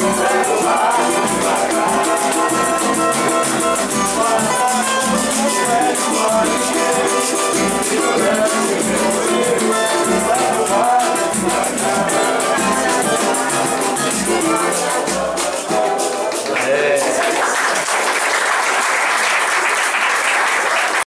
Jesus.